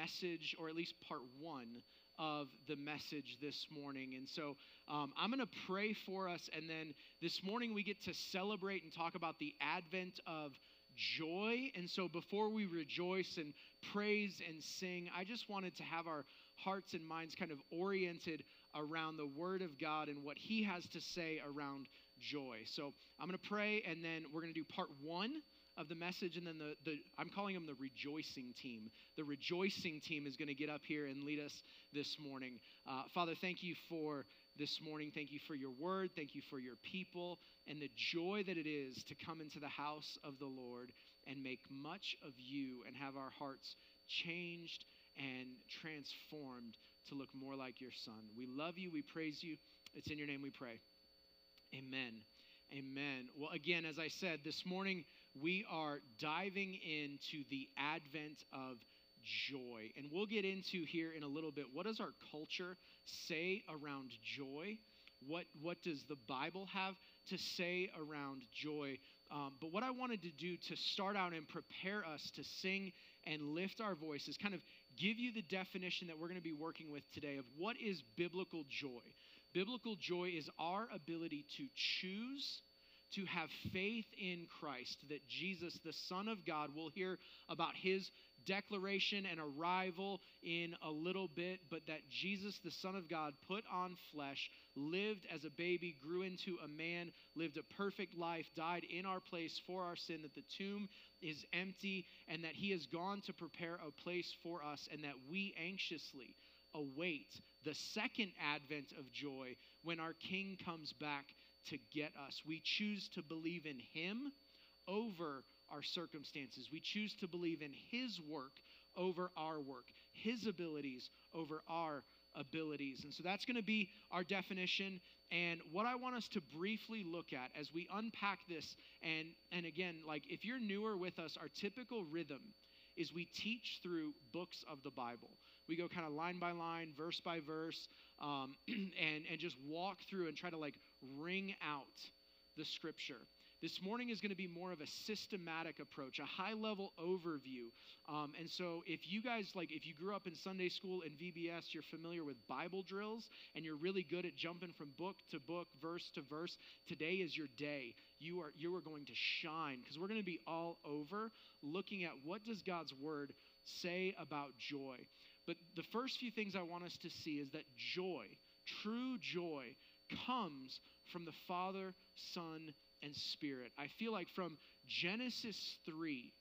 message, or at least part one of the message this morning. And so um, I'm going to pray for us. And then this morning we get to celebrate and talk about the advent of joy. And so before we rejoice and praise and sing, I just wanted to have our hearts and minds kind of oriented around the Word of God and what He has to say around joy. So I'm going to pray, and then we're going to do part one of the message, and then the, the I'm calling them the rejoicing team. The rejoicing team is going to get up here and lead us this morning. Uh, Father, thank you for this morning. Thank you for your word. Thank you for your people and the joy that it is to come into the house of the Lord and make much of you and have our hearts changed and transformed to look more like your son. We love you. We praise you. It's in your name we pray. Amen. Amen. Well, again, as I said, this morning we are diving into the advent of joy. And we'll get into here in a little bit what does our culture say around joy? What, what does the Bible have to say around joy? Um, but what I wanted to do to start out and prepare us to sing and lift our voices, kind of give you the definition that we're going to be working with today of what is biblical joy. Biblical joy is our ability to choose to have faith in Christ, that Jesus, the Son of God, will hear about his declaration and arrival in a little bit, but that Jesus, the Son of God, put on flesh, lived as a baby, grew into a man, lived a perfect life, died in our place for our sin, that the tomb is empty, and that he has gone to prepare a place for us, and that we anxiously await the second advent of joy when our King comes back to get us. We choose to believe in Him over our circumstances. We choose to believe in His work over our work, His abilities over our abilities. And so that's going to be our definition. And what I want us to briefly look at as we unpack this, and, and again, like if you're newer with us, our typical rhythm is we teach through books of the Bible. We go kind of line by line, verse by verse, um, and, and just walk through and try to like wring out the scripture. This morning is going to be more of a systematic approach, a high level overview. Um, and so, if you guys like, if you grew up in Sunday school and VBS, you're familiar with Bible drills and you're really good at jumping from book to book, verse to verse, today is your day. You are, you are going to shine because we're going to be all over looking at what does God's word say about joy. But the first few things I want us to see is that joy, true joy, comes from the Father, Son, and Spirit. I feel like from Genesis 3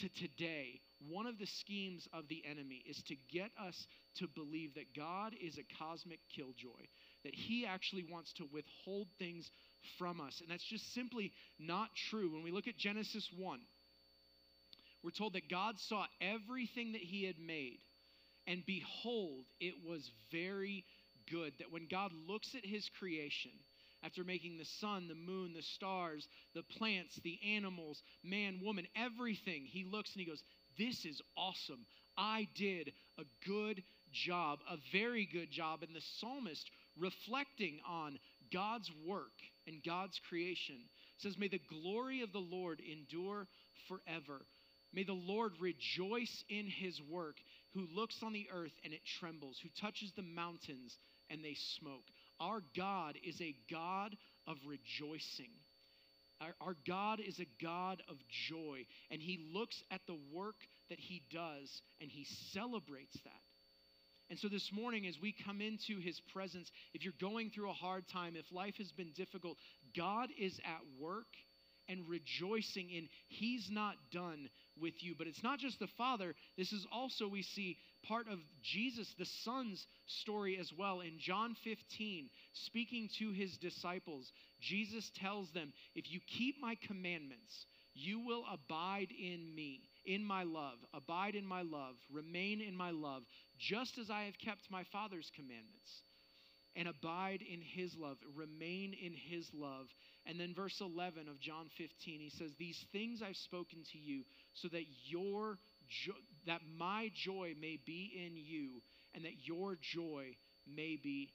to today, one of the schemes of the enemy is to get us to believe that God is a cosmic killjoy, that he actually wants to withhold things from us. And that's just simply not true. When we look at Genesis 1, we're told that God saw everything that he had made, and behold, it was very good. That when God looks at his creation, after making the sun, the moon, the stars, the plants, the animals, man, woman, everything, he looks and he goes, This is awesome. I did a good job, a very good job. And the psalmist, reflecting on God's work and God's creation, says, May the glory of the Lord endure forever. May the Lord rejoice in his work, who looks on the earth and it trembles, who touches the mountains and they smoke. Our God is a God of rejoicing. Our, our, God is a God of joy, and He looks at the work that He does and He celebrates that. And so this morning, as we come into His presence, if you're going through a hard time, if life has been difficult, God is at work and rejoicing in He's not done with you. But it's not just the Father, this is also, we see, part of Jesus, the Son's story as well. In John 15, speaking to His disciples, Jesus tells them, If you keep my commandments, you will abide in me, in my love, abide in my love, remain in my love, just as I have kept my Father's commandments and abide in his love, remain in his love. And then verse 11 of John 15, he says, "These things I've spoken to you so that your jo- that my joy may be in you and that your joy may be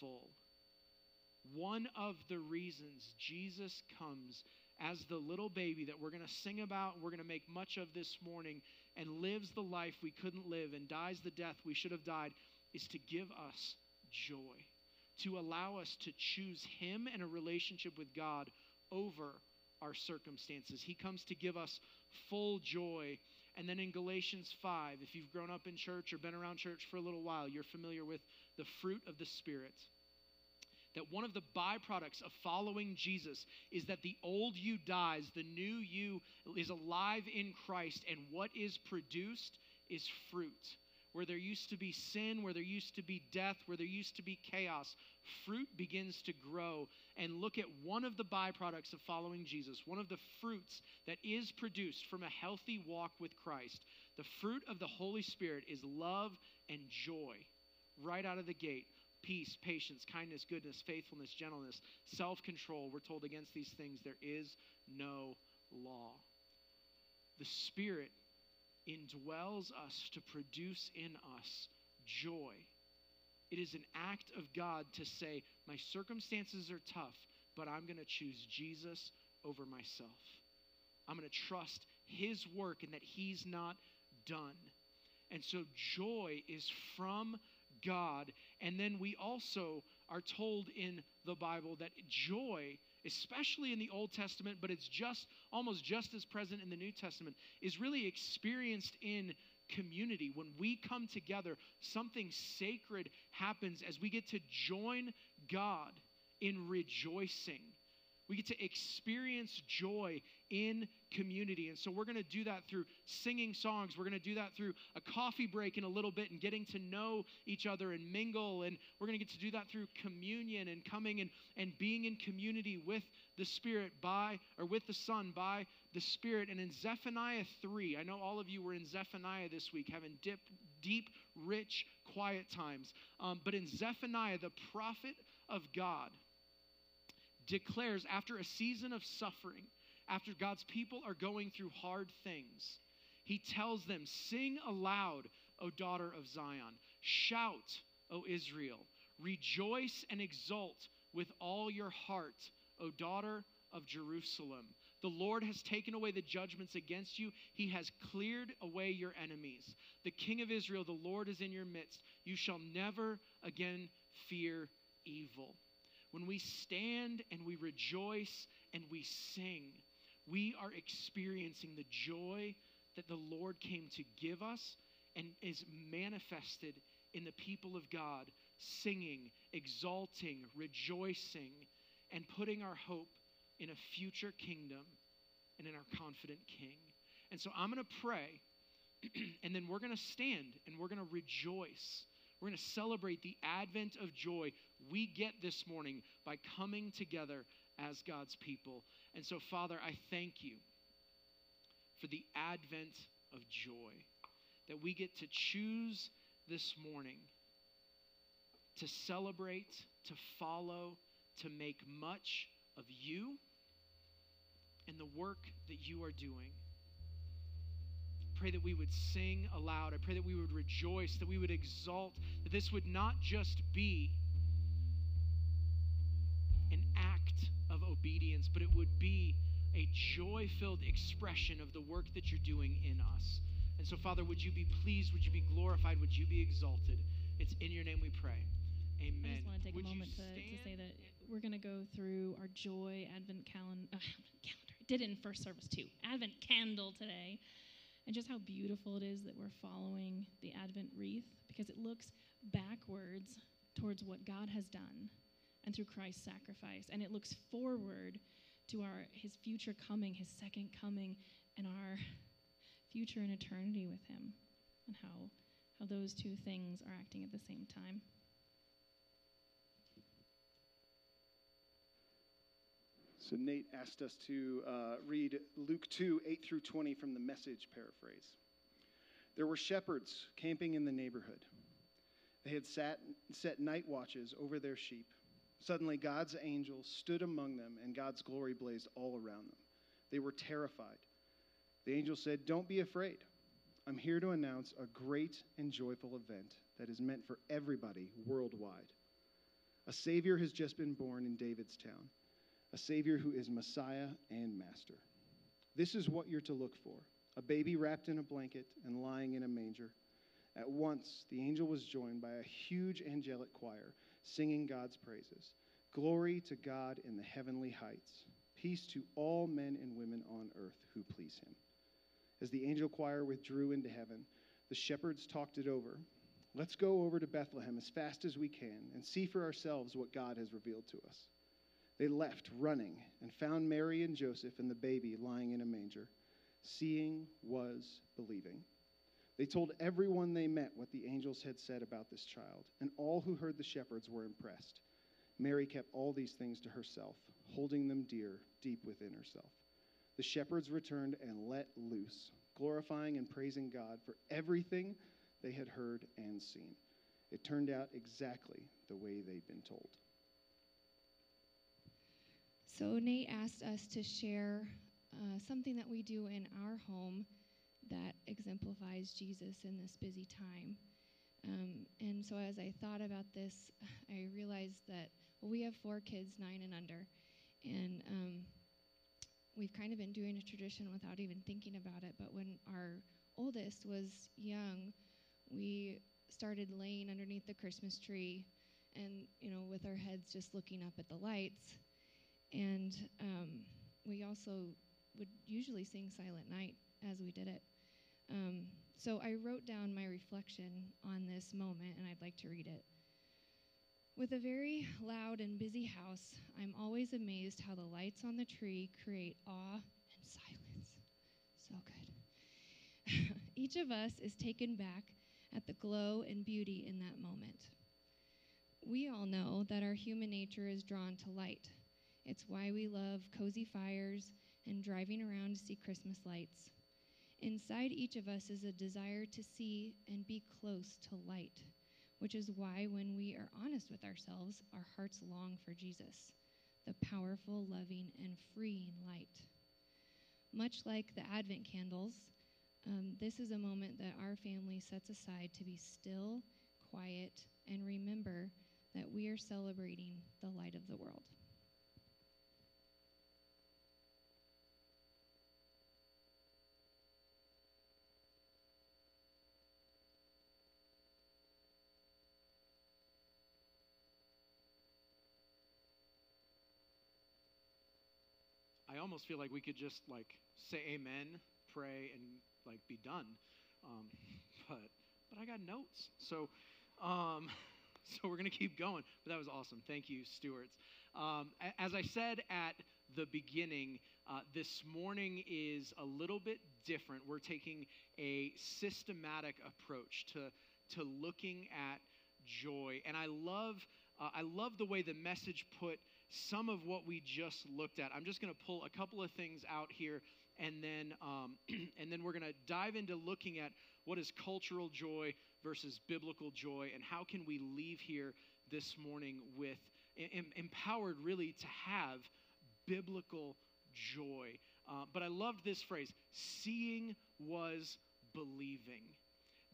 full." One of the reasons Jesus comes as the little baby that we're going to sing about, we're going to make much of this morning, and lives the life we couldn't live and dies the death we should have died is to give us joy, to allow us to choose Him and a relationship with God over our circumstances. He comes to give us full joy. And then in Galatians 5, if you've grown up in church or been around church for a little while, you're familiar with the fruit of the Spirit that one of the byproducts of following Jesus is that the old you dies, the new you is alive in Christ, and what is produced is fruit. Where there used to be sin, where there used to be death, where there used to be chaos, fruit begins to grow. And look at one of the byproducts of following Jesus, one of the fruits that is produced from a healthy walk with Christ. The fruit of the Holy Spirit is love and joy right out of the gate peace, patience, kindness, goodness, faithfulness, gentleness, self control. We're told against these things there is no law. The Spirit indwells us to produce in us joy. It is an act of God to say, My circumstances are tough, but I'm going to choose Jesus over myself. I'm going to trust His work and that He's not done. And so joy is from God. And then we also are told in the Bible that joy, especially in the Old Testament, but it's just almost just as present in the New Testament, is really experienced in community. When we come together, something sacred happens as we get to join God in rejoicing we get to experience joy in community. And so we're going to do that through singing songs. We're going to do that through a coffee break in a little bit and getting to know each other and mingle. And we're going to get to do that through communion and coming and, and being in community with the Spirit by, or with the Son by the Spirit. And in Zephaniah 3, I know all of you were in Zephaniah this week having dip, deep, rich, quiet times. Um, but in Zephaniah, the prophet of God, declares after a season of suffering, after God's people are going through hard things, he tells them, Sing aloud, O daughter of Zion. Shout, O Israel. Rejoice and exult with all your heart, O daughter of Jerusalem. The Lord has taken away the judgments against you. He has cleared away your enemies. The King of Israel, the Lord, is in your midst. You shall never again fear evil. When we stand and we rejoice and we sing, we are experiencing the joy that the Lord came to give us and is manifested in the people of God, singing, exalting, rejoicing, and putting our hope in a future kingdom and in our confident King. And so I'm going to pray, and then we're going to stand and we're going to rejoice we're going to celebrate the advent of joy we get this morning by coming together as God's people. And so, Father, I thank you for the advent of joy that we get to choose this morning to celebrate, to follow, to make much of you and the work that you are doing pray that we would sing aloud. I pray that we would rejoice, that we would exalt, that this would not just be an act of obedience, but it would be a joy filled expression of the work that you're doing in us. And so, Father, would you be pleased? Would you be glorified? Would you be exalted? It's in your name we pray. Amen. I just want to take would a moment to, to, say that we're going to go through our joy Advent calendar. Uh, calendar. I did it in first service too. Advent candle today and just how beautiful it is that we're following the Advent wreath because it looks backwards towards what God has done and through Christ's sacrifice, and it looks forward to our His future coming, His second coming, and our future in eternity with Him, and how how those two things are acting at the same time. So Nate asked us to uh, read Luke 2, 8 through 20 from the message paraphrase. There were shepherds camping in the neighborhood. They had sat, set night watches over their sheep. Suddenly, God's angel stood among them, and God's glory blazed all around them. They were terrified. The angel said, Don't be afraid. I'm here to announce a great and joyful event that is meant for everybody worldwide. A Savior has just been born in David's town a Savior who is Messiah and Master. This is what you're to look for a baby wrapped in a blanket and lying in a manger. At once, the angel was joined by a huge angelic choir singing God's praises. Glory to God in the heavenly heights, peace to all men and women on earth who please him. As the angel choir withdrew into heaven, the shepherds talked it over. Let's go over to Bethlehem as fast as we can and see for ourselves what God has revealed to us. They left running and found Mary and Joseph and the baby lying in a manger. Seeing was believing. They told everyone they met what the angels had said about this child, and all who heard the shepherds were impressed. Mary kept all these things to herself, holding them dear deep within herself. The shepherds returned and let loose, glorifying and praising God for everything they had heard and seen. It turned out exactly the way they'd been told. So, Nate asked us to share uh, something that we do in our home that exemplifies Jesus in this busy time. Um, and so, as I thought about this, I realized that well, we have four kids, nine and under, and um, we've kind of been doing a tradition without even thinking about it. But when our oldest was young, we started laying underneath the Christmas tree, and you know, with our heads just looking up at the lights, and um, we also would usually sing Silent Night as we did it. Um, so I wrote down my reflection on this moment, and I'd like to read it. With a very loud and busy house, I'm always amazed how the lights on the tree create awe and silence. So good. Each of us is taken back at the glow and beauty in that moment. We all know that our human nature is drawn to light. It's why we love cozy fires and driving around to see Christmas lights. Inside each of us is a desire to see and be close to light, which is why, when we are honest with ourselves, our hearts long for Jesus, the powerful, loving, and freeing light. Much like the Advent candles, um, this is a moment that our family sets aside to be still, quiet, and remember that we are celebrating the light of the world. Almost feel like we could just like say amen, pray, and like be done. Um, but but I got notes, so um, so we're gonna keep going. But that was awesome. Thank you, stewards. Um, as I said at the beginning, uh, this morning is a little bit different. We're taking a systematic approach to to looking at joy, and I love uh, I love the way the message put some of what we just looked at. I'm just going to pull a couple of things out here, and then um, and then we're going to dive into looking at what is cultural joy versus biblical joy, and how can we leave here this morning with em- empowered really to have biblical joy. Uh, but I loved this phrase: "Seeing was believing."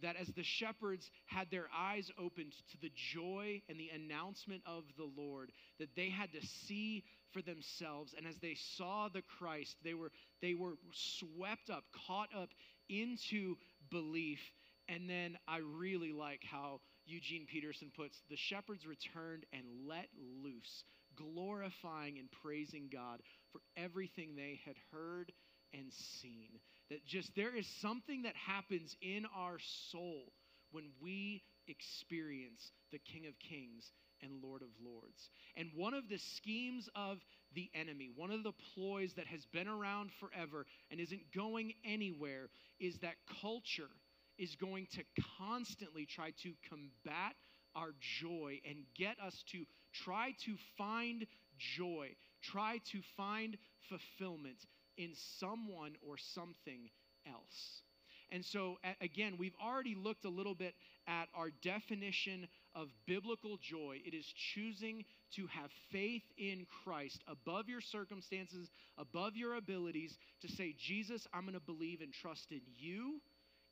That as the shepherds had their eyes opened to the joy and the announcement of the Lord, that they had to see for themselves. And as they saw the Christ, they were, they were swept up, caught up into belief. And then I really like how Eugene Peterson puts the shepherds returned and let loose, glorifying and praising God for everything they had heard and seen. That just there is something that happens in our soul when we experience the King of Kings and Lord of Lords. And one of the schemes of the enemy, one of the ploys that has been around forever and isn't going anywhere, is that culture is going to constantly try to combat our joy and get us to try to find joy, try to find fulfillment in someone or something else. And so, again, we've already looked a little bit at our definition of biblical joy. It is choosing to have faith in Christ above your circumstances, above your abilities, to say, Jesus, I'm going to believe and trust in you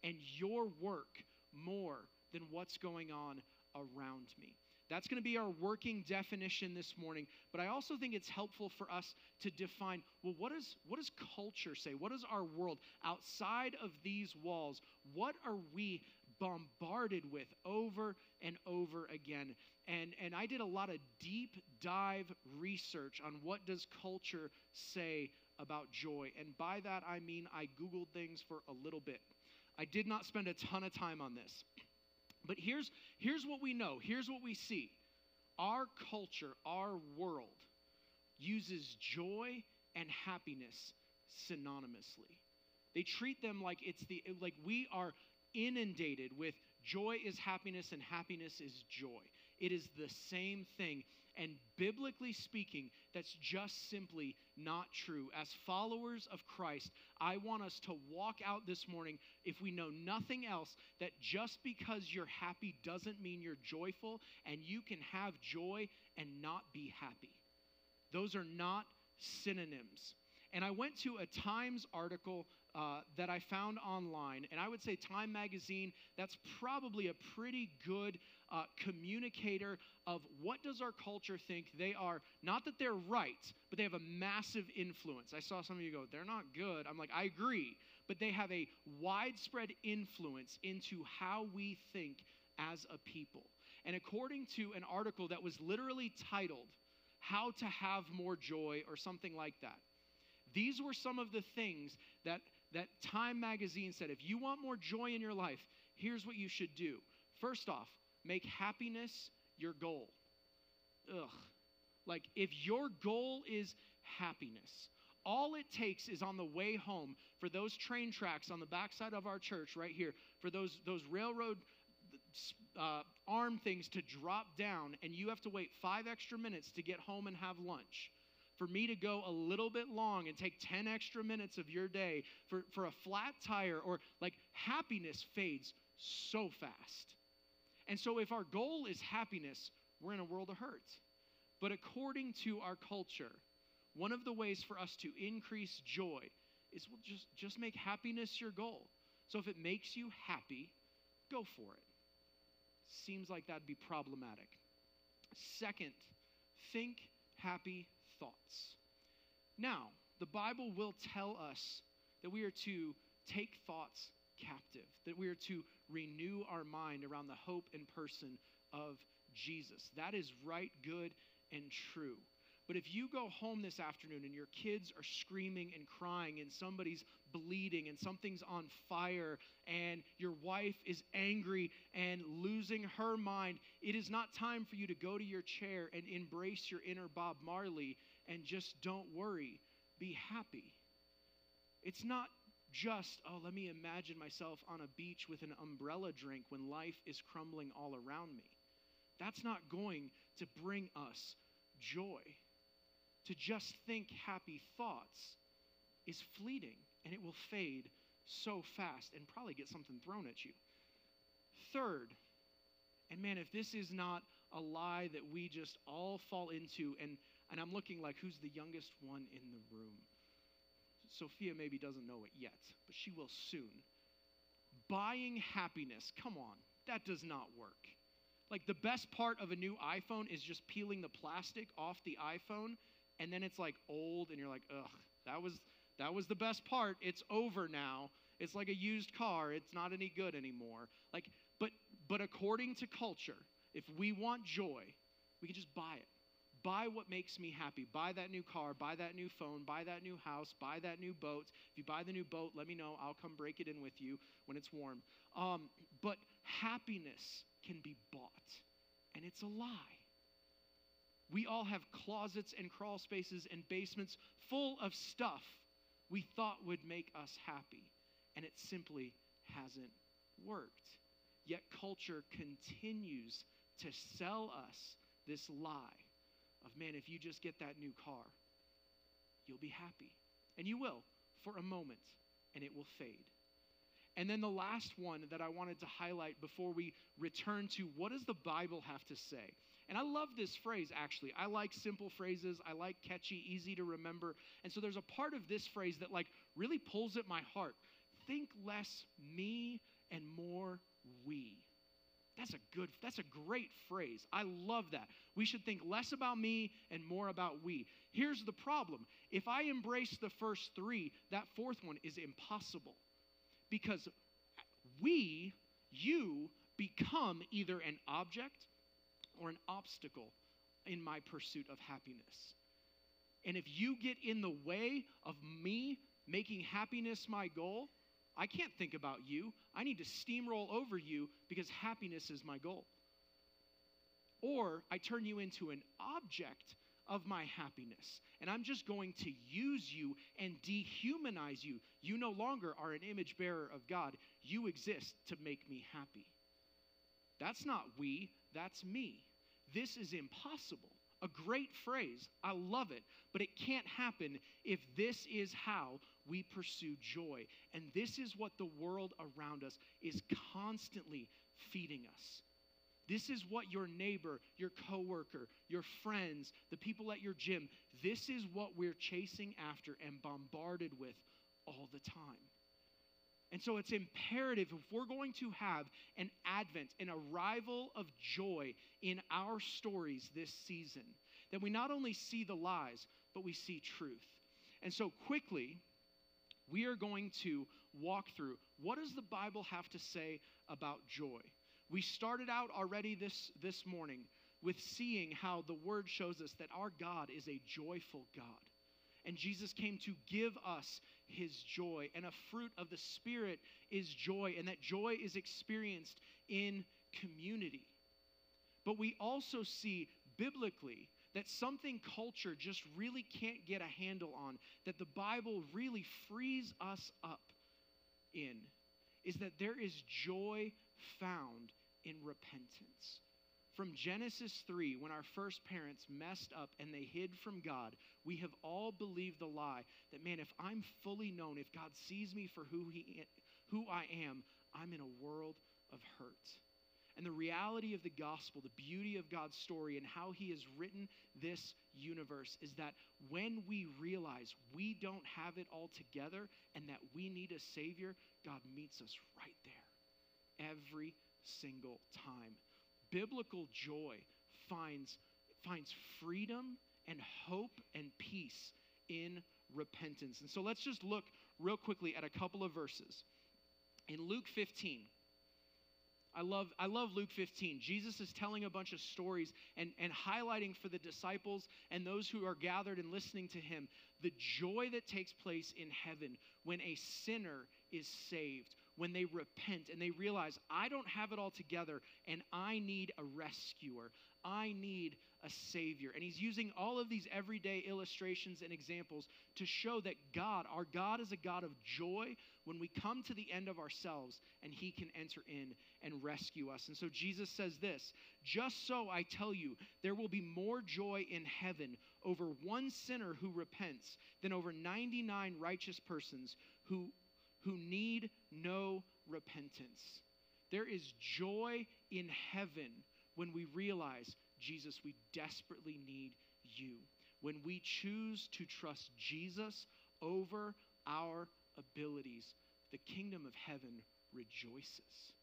and your work more than what's going on around me. That's going to be our working definition this morning. But I also think it's helpful for us to define well, what, is, what does culture say? What does our world outside of these walls? What are we bombarded with over and over again? And, and I did a lot of deep dive research on what does culture say about joy. And by that, I mean I Googled things for a little bit. I did not spend a ton of time on this. But here's, here's what we know, here's what we see. Our culture, our world, uses joy and happiness synonymously. They treat them like it's the like we are inundated with joy is happiness and happiness is joy. It is the same thing. And biblically speaking, that's just simply not true. As followers of Christ, I want us to walk out this morning, if we know nothing else, that just because you're happy doesn't mean you're joyful, and you can have joy and not be happy. Those are not synonyms. And I went to a Times article uh, that I found online, and I would say Time Magazine, that's probably a pretty good uh, communicator of what does our culture think. They are not that they're right but they have a massive influence. I saw some of you go they're not good. I'm like i agree. But they have a widespread influence into how we think as a people. And according to an article that was literally titled how to have more joy or something like that these were some of the things that that time magazine said if you want more joy in your life here's what you should do first off Make happiness your goal. Ugh. Like, if your goal is happiness, all it takes is on the way home for those train tracks on the backside of our church right here, for those, those railroad uh, arm things to drop down, and you have to wait five extra minutes to get home and have lunch. For me to go a little bit long and take 10 extra minutes of your day for, for a flat tire, or like happiness fades so fast. And so, if our goal is happiness, we're in a world of hurt. But according to our culture, one of the ways for us to increase joy is we'll just, just make happiness your goal. So, if it makes you happy, go for it. Seems like that'd be problematic. Second, think happy thoughts. Now, the Bible will tell us that we are to take thoughts captive, that we are to renew our mind around the hope and person of Jesus. That is right, good, and true. But if you go home this afternoon and your kids are screaming and crying and somebody's bleeding and something's on fire and your wife is angry and losing her mind, it is not time for you to go to your chair and embrace your inner Bob Marley and just don't worry. Be happy. It's not just, oh, let me imagine myself on a beach with an umbrella drink when life is crumbling all around me. That's not going to bring us joy. To just think happy thoughts is fleeting and it will fade so fast and probably get something thrown at you. Third, and man, if this is not a lie that we just all fall into, and, and I'm looking like who's the youngest one in the room? Sophia maybe doesn't know it yet, but she will soon. Buying happiness, come on, that does not work. Like the best part of a new iPhone is just peeling the plastic off the iPhone, and then it's like old, and you're like, ugh, that was that was the best part. It's over now. It's like a used car. It's not any good anymore. Like, but but according to culture, if we want joy, we can just buy it. Buy what makes me happy. Buy that new car, buy that new phone, buy that new house, buy that new boat. If you buy the new boat, let me know. I'll come break it in with you when it's warm. Um, but happiness can be bought, and it's a lie. We all have closets and crawl spaces and basements full of stuff we thought would make us happy, and it simply hasn't worked. Yet culture continues to sell us this lie of, man, if you just get that new car, you'll be happy. And you will for a moment, and it will fade. And then the last one that I wanted to highlight before we return to what does the Bible have to say? And I love this phrase actually. I like simple phrases. I like catchy, easy to remember. And so there's a part of this phrase that like really pulls at my heart. Think less me and more we. That's a good, that's a great phrase. I love that. We should think less about me and more about we. Here's the problem if I embrace the first three, that fourth one is impossible because we, you, become either an object or an obstacle in my pursuit of happiness. And if you get in the way of me making happiness my goal, I can't think about you. I need to steamroll over you because happiness is my goal. Or I turn you into an object of my happiness, and I'm just going to use you and dehumanize you. You no longer are an image bearer of God, you exist to make me happy. That's not we, that's me. This is impossible. A great phrase. I love it. But it can't happen if this is how we pursue joy. And this is what the world around us is constantly feeding us. This is what your neighbor, your coworker, your friends, the people at your gym, this is what we're chasing after and bombarded with all the time. And so it's imperative if we're going to have an advent, an arrival of joy in our stories this season, that we not only see the lies, but we see truth. And so quickly, we are going to walk through what does the Bible have to say about joy? We started out already this, this morning with seeing how the word shows us that our God is a joyful God. And Jesus came to give us his joy. And a fruit of the Spirit is joy, and that joy is experienced in community. But we also see biblically that something culture just really can't get a handle on, that the Bible really frees us up in, is that there is joy found in repentance. From Genesis 3, when our first parents messed up and they hid from God, we have all believed the lie that, man, if I'm fully known, if God sees me for who, he, who I am, I'm in a world of hurt. And the reality of the gospel, the beauty of God's story, and how He has written this universe is that when we realize we don't have it all together and that we need a Savior, God meets us right there every single time biblical joy finds, finds freedom and hope and peace in repentance. And so let's just look real quickly at a couple of verses. In Luke 15, I love, I love Luke 15. Jesus is telling a bunch of stories and, and highlighting for the disciples and those who are gathered and listening to him the joy that takes place in heaven when a sinner is saved, when they repent and they realize, I don't have it all together and I need a rescuer. I need a savior. And he's using all of these everyday illustrations and examples to show that God, our God, is a God of joy when we come to the end of ourselves and he can enter in and rescue us. And so Jesus says this Just so I tell you, there will be more joy in heaven over one sinner who repents than over 99 righteous persons who who need no repentance. There is joy in heaven when we realize, Jesus, we desperately need you. When we choose to trust Jesus over our abilities, the kingdom of heaven rejoices.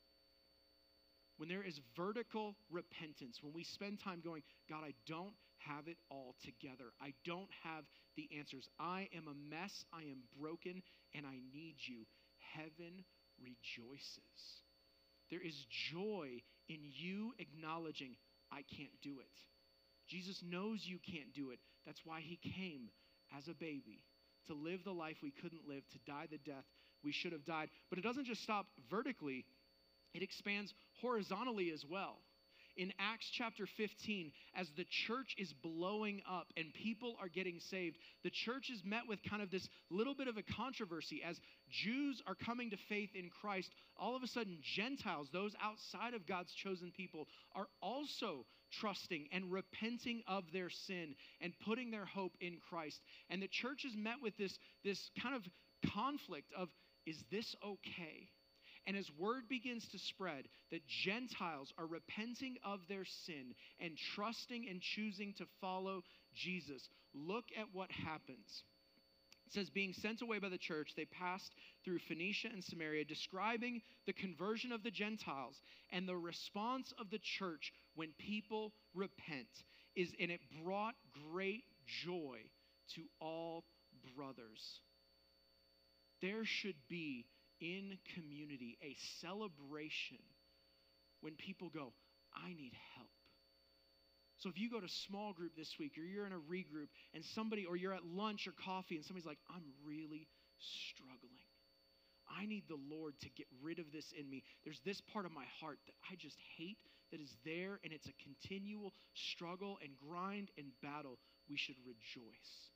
When there is vertical repentance, when we spend time going, God, I don't have it all together. I don't have the answers. I am a mess. I am broken, and I need you. Heaven rejoices. There is joy in you acknowledging, I can't do it. Jesus knows you can't do it. That's why he came as a baby to live the life we couldn't live, to die the death we should have died. But it doesn't just stop vertically, it expands horizontally as well in Acts chapter 15, as the church is blowing up and people are getting saved, the church is met with kind of this little bit of a controversy. As Jews are coming to faith in Christ, all of a sudden, Gentiles, those outside of God's chosen people, are also trusting and repenting of their sin and putting their hope in Christ. And the church is met with this, this kind of conflict of, is this okay? And as word begins to spread that Gentiles are repenting of their sin and trusting and choosing to follow Jesus, look at what happens It says, being sent away by the church, they passed through Phoenicia and Samaria, describing the conversion of the Gentiles and the response of the church when people repent. Is, and it brought great joy to all brothers. There should be in community a celebration when people go, I need help. So if you go to small group this week or you're in a regroup and somebody, or you're at lunch or coffee and somebody's like, I'm really struggling. I need the Lord to get rid of this in me. There's this part of my heart that I just hate that is there, and it's a continual struggle and grind and battle. We should rejoice.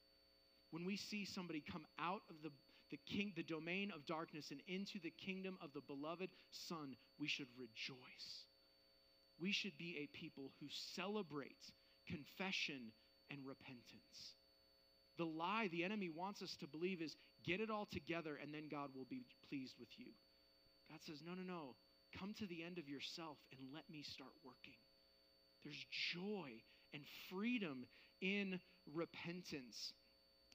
When we see somebody come out of the, the king, the domain of darkness and into the kingdom of the beloved Son, we should rejoice we should be a people who celebrate confession and repentance. The lie the enemy wants us to believe is get it all together and then God will be pleased with you. God says, no, no, no. Come to the end of yourself and let me start working. There's joy and freedom in repentance.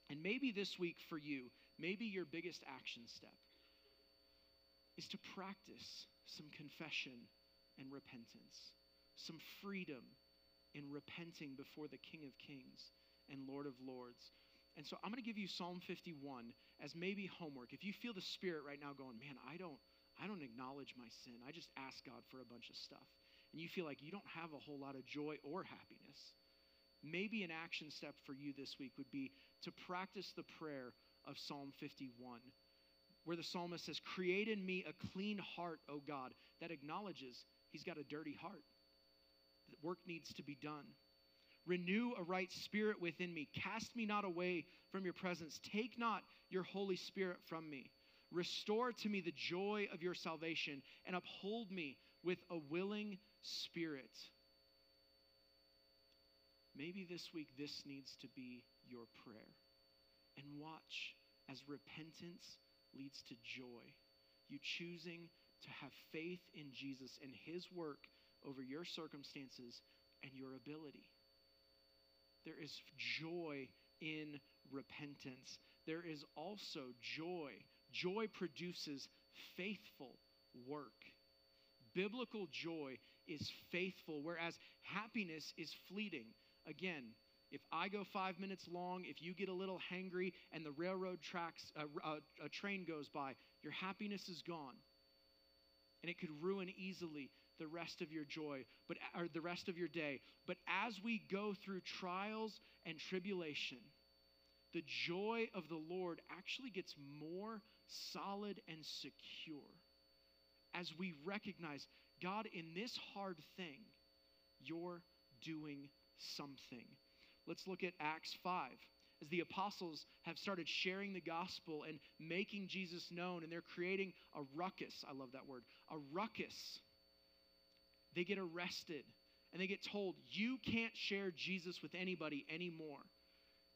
And maybe this week for you, maybe your biggest action step is to practice some confession and repentance, some freedom in repenting before the King of Kings and Lord of Lords. And so I'm going to give you Psalm 51 as maybe homework. If you feel the spirit right now going, "Man, I don't I don't acknowledge my sin. I just ask God for a bunch of stuff." And you feel like you don't have a whole lot of joy or happiness. Maybe an action step for you this week would be to practice the prayer of Psalm 51 where the psalmist says, Create in me a clean heart, O God, that acknowledges he's got a dirty heart. That work needs to be done. Renew a right spirit within me. Cast me not away from your presence. Take not your Holy Spirit from me. Restore to me the joy of your salvation and uphold me with a willing spirit. Maybe this week this needs to be your prayer. And watch as repentance leads to joy. You choosing to have faith in Jesus and his work over your circumstances and your ability. There is joy in repentance. There is also joy. Joy produces faithful work. Biblical joy is faithful, whereas happiness is fleeting. Again, if I go five minutes long, if you get a little hangry and the railroad tracks, uh, uh, a train goes by, your happiness is gone. And it could ruin easily the rest of your joy, but or the rest of your day. But as we go through trials and tribulation, the joy of the Lord actually gets more solid and secure as we recognize God, in this hard thing, you're doing something. Let's look at Acts 5. As the apostles have started sharing the gospel and making Jesus known, and they're creating a ruckus. I love that word. A ruckus. They get arrested and they get told, You can't share Jesus with anybody anymore.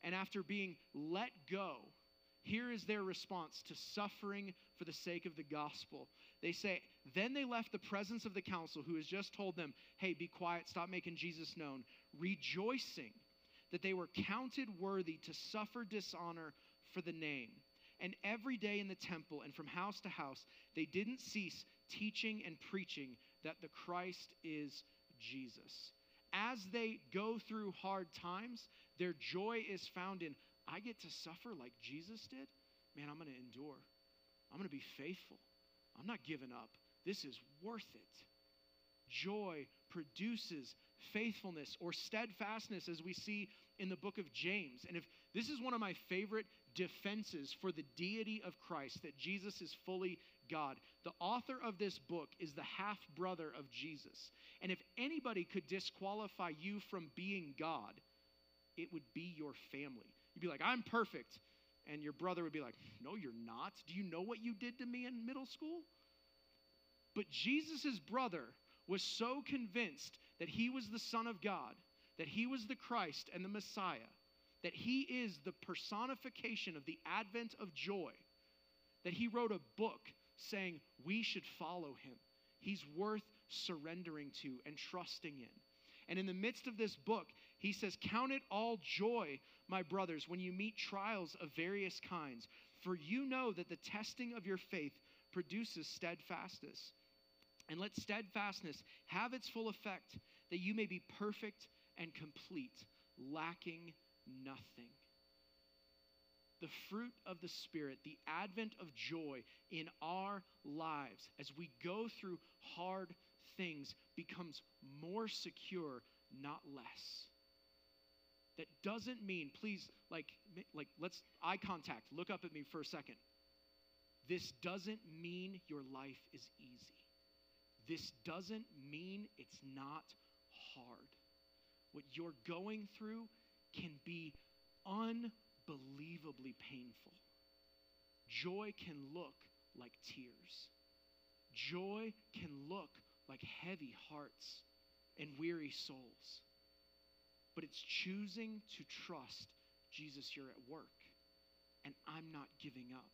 And after being let go, here is their response to suffering for the sake of the gospel. They say, Then they left the presence of the council, who has just told them, Hey, be quiet, stop making Jesus known, rejoicing that they were counted worthy to suffer dishonor for the name. And every day in the temple and from house to house, they didn't cease teaching and preaching that the Christ is Jesus. As they go through hard times, their joy is found in, I get to suffer like Jesus did. Man, I'm going to endure. I'm going to be faithful. I'm not giving up. This is worth it. Joy produces faithfulness or steadfastness, as we see in the book of James. And if this is one of my favorite defenses for the deity of Christ, that Jesus is fully God, the author of this book is the half brother of Jesus. And if anybody could disqualify you from being God, it would be your family. You'd be like, I'm perfect. And your brother would be like, No, you're not. Do you know what you did to me in middle school? But Jesus' brother was so convinced that he was the Son of God, that he was the Christ and the Messiah, that he is the personification of the advent of joy, that he wrote a book saying we should follow him. He's worth surrendering to and trusting in. And in the midst of this book, he says, Count it all joy, my brothers, when you meet trials of various kinds, for you know that the testing of your faith produces steadfastness. And let steadfastness have its full effect, that you may be perfect and complete, lacking nothing. The fruit of the Spirit, the advent of joy in our lives as we go through hard things becomes more secure, not less. That doesn't mean, please, like, like let's eye contact, look up at me for a second. This doesn't mean your life is easy. This doesn't mean it's not hard. What you're going through can be unbelievably painful. Joy can look like tears. Joy can look like heavy hearts and weary souls. But it's choosing to trust Jesus, you're at work, and I'm not giving up.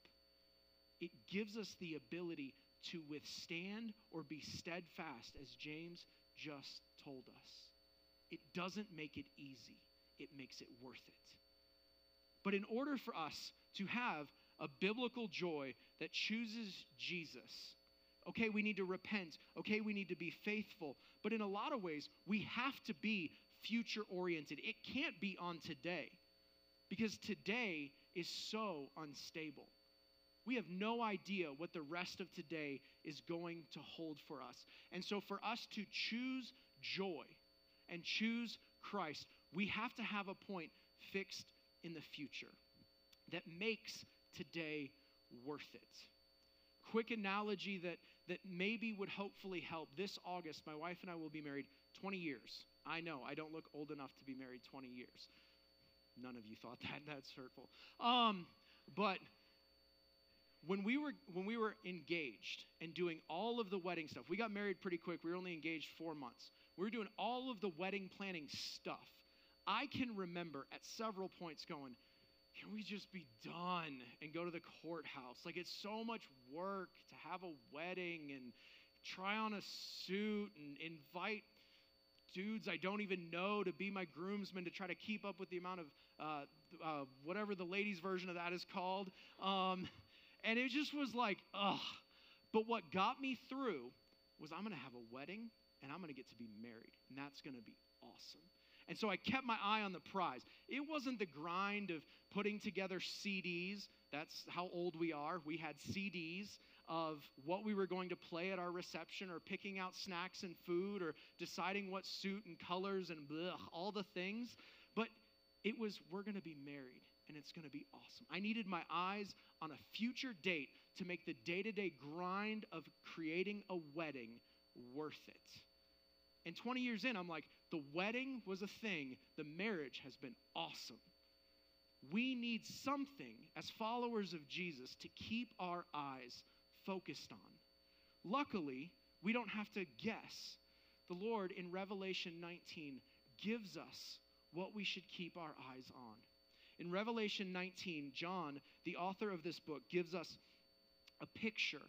It gives us the ability to withstand or be steadfast, as James just told us. It doesn't make it easy, it makes it worth it. But in order for us to have a biblical joy that chooses Jesus, okay, we need to repent. Okay, we need to be faithful. But in a lot of ways, we have to be future oriented. It can't be on today because today is so unstable. We have no idea what the rest of today is going to hold for us. And so, for us to choose joy and choose Christ, we have to have a point fixed in the future that makes today worth it. Quick analogy that, that maybe would hopefully help. This August, my wife and I will be married 20 years. I know, I don't look old enough to be married 20 years. None of you thought that. That's hurtful. Um, but when we were when we were engaged and doing all of the wedding stuff we got married pretty quick. We were only engaged four months. We were doing all of the wedding planning stuff. I can remember at several points going can we just be done and go to the courthouse? Like it's so much work to have a wedding and try on a suit and invite dudes I don't even know to be my groomsmen to try to keep up with the amount of uh, uh, whatever the ladies' version of that is called. Um, and it just was like, ugh. But what got me through was I'm going to have a wedding and I'm going to get to be married. And that's going to be awesome. And so I kept my eye on the prize. It wasn't the grind of putting together CDs. That's how old we are. We had CDs of what we were going to play at our reception or picking out snacks and food or deciding what suit and colors and blech, all the things. But it was, we're going to be married and it's going to be awesome. I needed my eyes on a future date to make the day to day grind of creating a wedding worth it. And 20 years in, I'm like, the wedding was a thing, the marriage has been awesome. We need something as followers of Jesus to keep our eyes focused on. Luckily, we don't have to guess. The Lord in Revelation 19 gives us what we should keep our eyes on. In Revelation 19, John, the author of this book, gives us a picture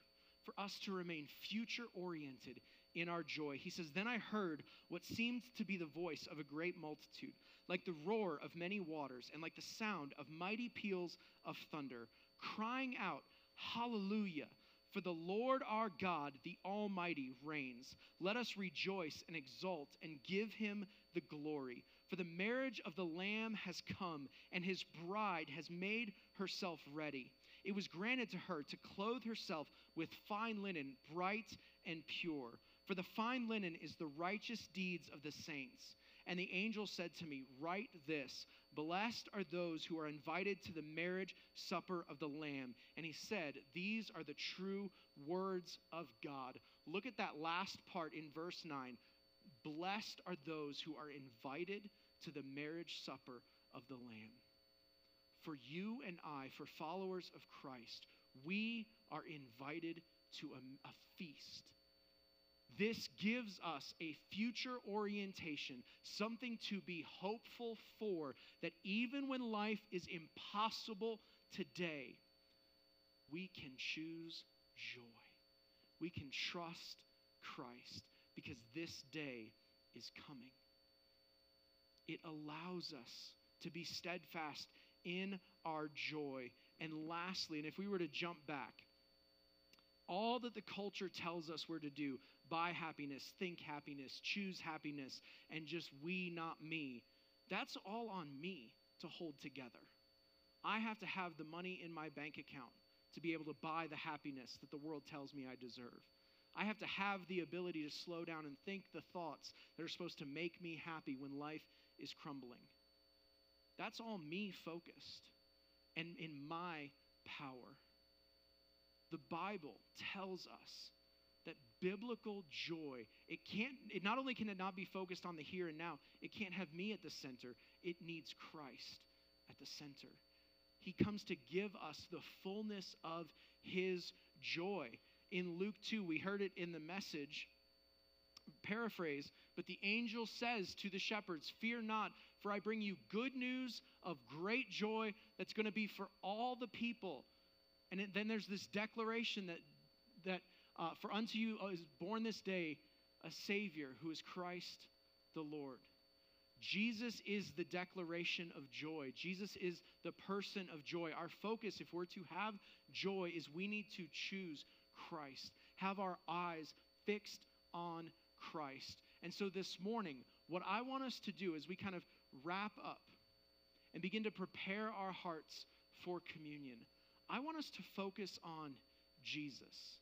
for us to remain future oriented in our joy. He says, Then I heard what seemed to be the voice of a great multitude, like the roar of many waters, and like the sound of mighty peals of thunder, crying out, Hallelujah! For the Lord our God, the Almighty, reigns. Let us rejoice and exult and give him the glory. For the marriage of the Lamb has come, and his bride has made herself ready. It was granted to her to clothe herself with fine linen, bright and pure. For the fine linen is the righteous deeds of the saints. And the angel said to me, Write this Blessed are those who are invited to the marriage supper of the Lamb. And he said, These are the true words of God. Look at that last part in verse 9. Blessed are those who are invited to the marriage supper of the Lamb. For you and I, for followers of Christ, we are invited to a, a feast this gives us a future orientation, something to be hopeful for, that even when life is impossible today, we can choose joy. We can trust Christ because this day is coming. It allows us to be steadfast in our joy. And lastly, and if we were to jump back, all that the culture tells us we're to do buy happiness, think happiness, choose happiness, and just we, not me that's all on me to hold together. I have to have the money in my bank account to be able to buy the happiness that the world tells me I deserve. I have to have the ability to slow down and think the thoughts that are supposed to make me happy when life is crumbling. That's all me focused and in my power. The Bible tells us that biblical joy it can't it not only can it not be focused on the here and now it can't have me at the center it needs christ at the center he comes to give us the fullness of his joy in luke 2 we heard it in the message paraphrase but the angel says to the shepherds fear not for i bring you good news of great joy that's going to be for all the people and then there's this declaration that that uh, For unto you is born this day a Savior who is Christ the Lord. Jesus is the declaration of joy. Jesus is the person of joy. Our focus, if we're to have joy, is we need to choose Christ, have our eyes fixed on Christ. And so this morning, what I want us to do as we kind of wrap up and begin to prepare our hearts for communion, I want us to focus on Jesus.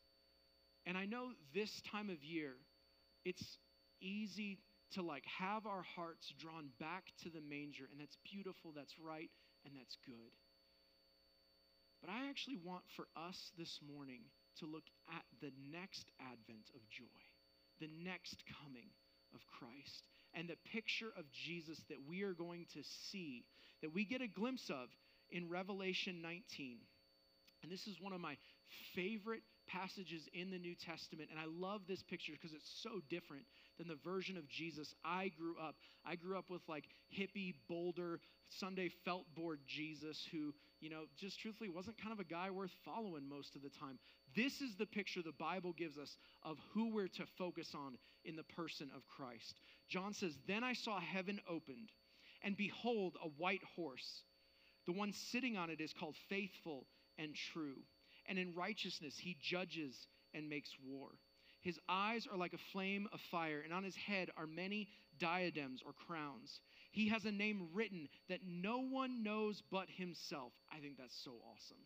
And I know this time of year, it's easy to like have our hearts drawn back to the manger, and that's beautiful, that's right, and that's good. But I actually want for us this morning to look at the next advent of joy, the next coming of Christ, and the picture of Jesus that we are going to see, that we get a glimpse of in Revelation 19. And this is one of my favorite passages in the New Testament. And I love this picture because it's so different than the version of Jesus I grew up. I grew up with like hippie, bolder, Sunday felt board Jesus who, you know, just truthfully wasn't kind of a guy worth following most of the time. This is the picture the Bible gives us of who we're to focus on in the person of Christ. John says, Then I saw heaven opened, and behold, a white horse. The one sitting on it is called faithful and true and in righteousness he judges and makes war. His eyes are like a flame of fire, and on his head are many diadems or crowns. He has a name written that no one knows but himself. I think that's so awesome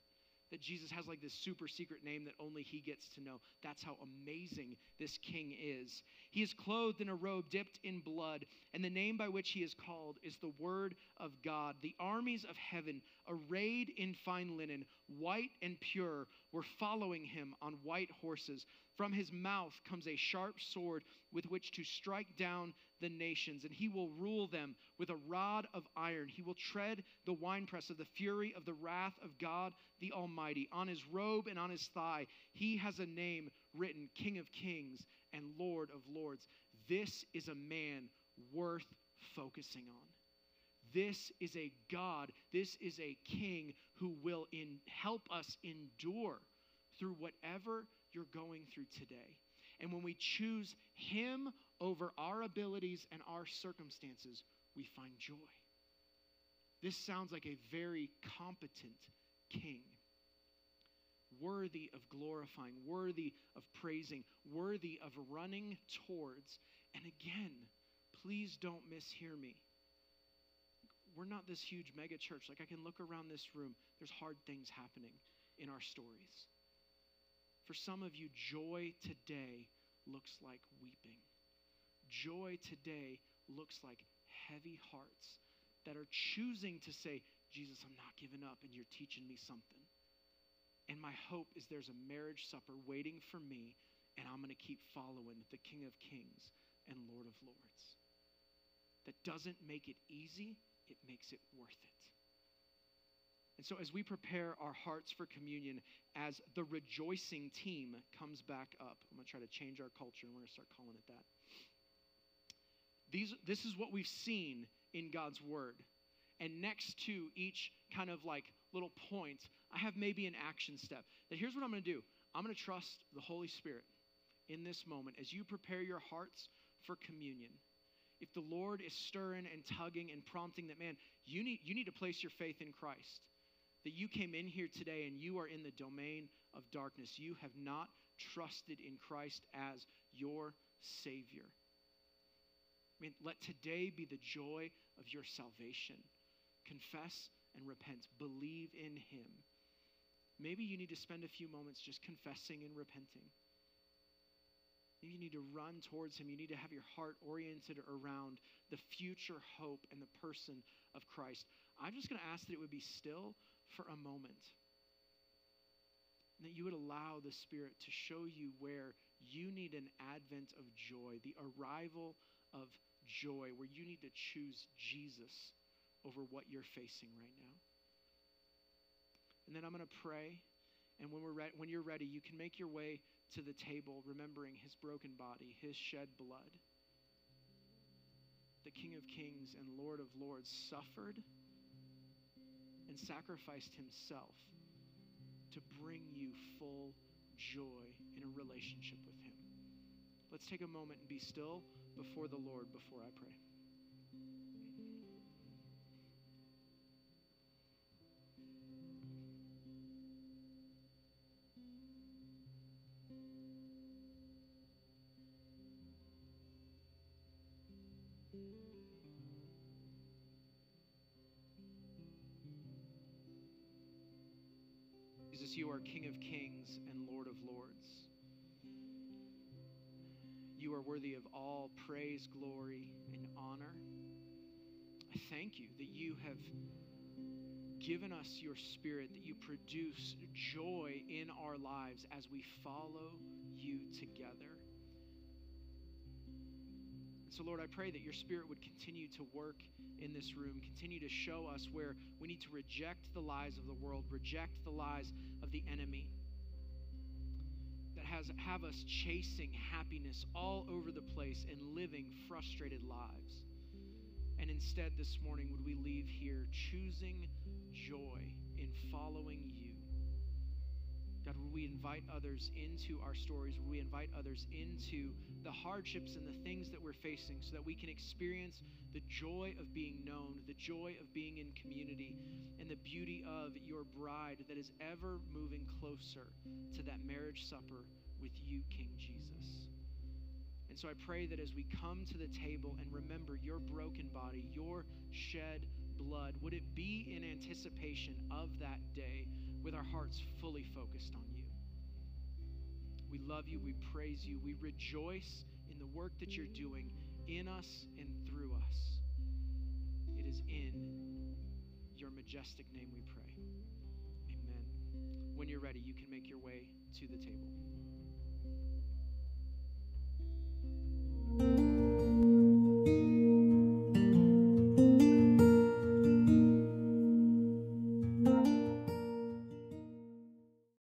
that Jesus has like this super secret name that only he gets to know. That's how amazing this king is. He is clothed in a robe dipped in blood, and the name by which he is called is the Word of God. The armies of heaven, arrayed in fine linen, white and pure, were following him on white horses. From his mouth comes a sharp sword with which to strike down the nations, and he will rule them with a rod of iron. He will tread the winepress of the fury of the wrath of God the Almighty. On his robe and on his thigh, he has a name written King of Kings and Lord of Lords. This is a man worth focusing on. This is a God, this is a king who will in, help us endure through whatever you're going through today. And when we choose Him over our abilities and our circumstances, we find joy. This sounds like a very competent king, worthy of glorifying, worthy of praising, worthy of running towards. And again, please don't mishear me. We're not this huge mega church. Like, I can look around this room, there's hard things happening in our stories. For some of you, joy today looks like weeping. Joy today looks like heavy hearts that are choosing to say, Jesus, I'm not giving up, and you're teaching me something. And my hope is there's a marriage supper waiting for me, and I'm going to keep following the King of Kings and Lord of Lords. That doesn't make it easy, it makes it worth it. And so, as we prepare our hearts for communion, as the rejoicing team comes back up, I'm going to try to change our culture and we're going to start calling it that. These, this is what we've seen in God's Word. And next to each kind of like little point, I have maybe an action step. That here's what I'm going to do I'm going to trust the Holy Spirit in this moment as you prepare your hearts for communion. if the Lord is stirring and tugging and prompting that, man, you need, you need to place your faith in Christ, that you came in here today and you are in the domain of darkness, you have not trusted in Christ as your Savior. I mean, let today be the joy of your salvation. Confess and repent. Believe in Him. Maybe you need to spend a few moments just confessing and repenting. Maybe you need to run towards Him. You need to have your heart oriented around the future hope and the person of Christ. I'm just going to ask that it would be still for a moment. And that you would allow the Spirit to show you where you need an advent of joy, the arrival of joy, where you need to choose Jesus over what you're facing right now. And then I'm going to pray. And when, we're re- when you're ready, you can make your way to the table, remembering his broken body, his shed blood. The King of Kings and Lord of Lords suffered and sacrificed himself to bring you full joy in a relationship with him. Let's take a moment and be still before the Lord before I pray. Jesus, you are King of kings and Lord of lords. You are worthy of all praise, glory, and honor. I thank you that you have given us your spirit, that you produce joy in our lives as we follow you together. So, Lord, I pray that your spirit would continue to work in this room, continue to show us where we need to reject the lies of the world, reject the lies of the enemy has have us chasing happiness all over the place and living frustrated lives. And instead this morning would we leave here choosing joy in following you. God, we invite others into our stories? We invite others into the hardships and the things that we're facing so that we can experience the joy of being known, the joy of being in community, and the beauty of your bride that is ever moving closer to that marriage supper with you, King Jesus. And so I pray that as we come to the table and remember your broken body, your shed blood, would it be in anticipation of that day with our hearts fully focused on you? We love you. We praise you. We rejoice in the work that you're doing in us and through us. It is in your majestic name we pray. Amen. When you're ready, you can make your way to the table.